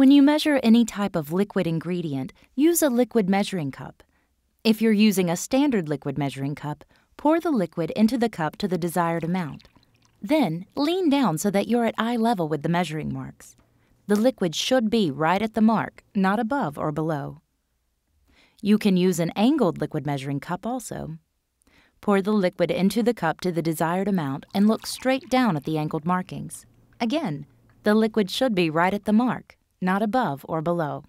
When you measure any type of liquid ingredient, use a liquid measuring cup. If you're using a standard liquid measuring cup, pour the liquid into the cup to the desired amount. Then, lean down so that you're at eye level with the measuring marks. The liquid should be right at the mark, not above or below. You can use an angled liquid measuring cup also. Pour the liquid into the cup to the desired amount and look straight down at the angled markings. Again, the liquid should be right at the mark, not above or below.